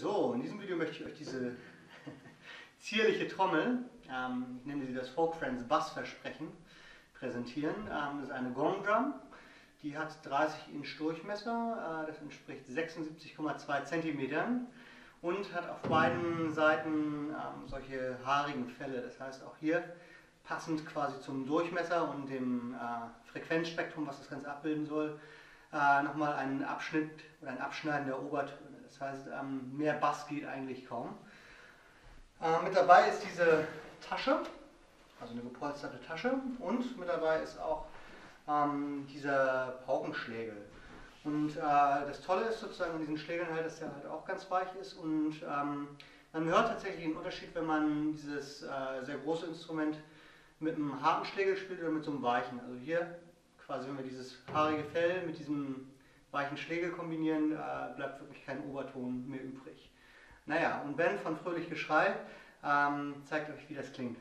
So, in diesem Video möchte ich euch diese zierliche Trommel, ähm, ich nenne sie das Folk Friends Bassversprechen, präsentieren. Ähm, das ist eine Gong Drum, die hat 30 Inch Durchmesser, äh, das entspricht 76,2 Zentimetern und hat auf beiden Seiten ähm, solche haarigen Fälle. Das heißt auch hier passend quasi zum Durchmesser und dem äh, Frequenzspektrum, was das Ganze abbilden soll, äh, nochmal einen Abschnitt oder ein Abschneiden der Obertöne. Das heißt, ähm, mehr Bass geht eigentlich kaum. Äh, mit dabei ist diese Tasche, also eine gepolsterte Tasche und mit dabei ist auch ähm, dieser Paukenschlägel. Und äh, das Tolle ist sozusagen an diesen Schlägeln halt, dass der halt auch ganz weich ist und ähm, man hört tatsächlich einen Unterschied, wenn man dieses äh, sehr große Instrument mit einem harten Schlägel spielt oder mit so einem weichen. Also hier quasi, wenn wir dieses haarige Fell mit diesem weichen Schlägel kombinieren, äh, bleibt wirklich kein Oberton mehr übrig. Naja, und Ben von Fröhlich Geschrei ähm, zeigt euch, wie das klingt.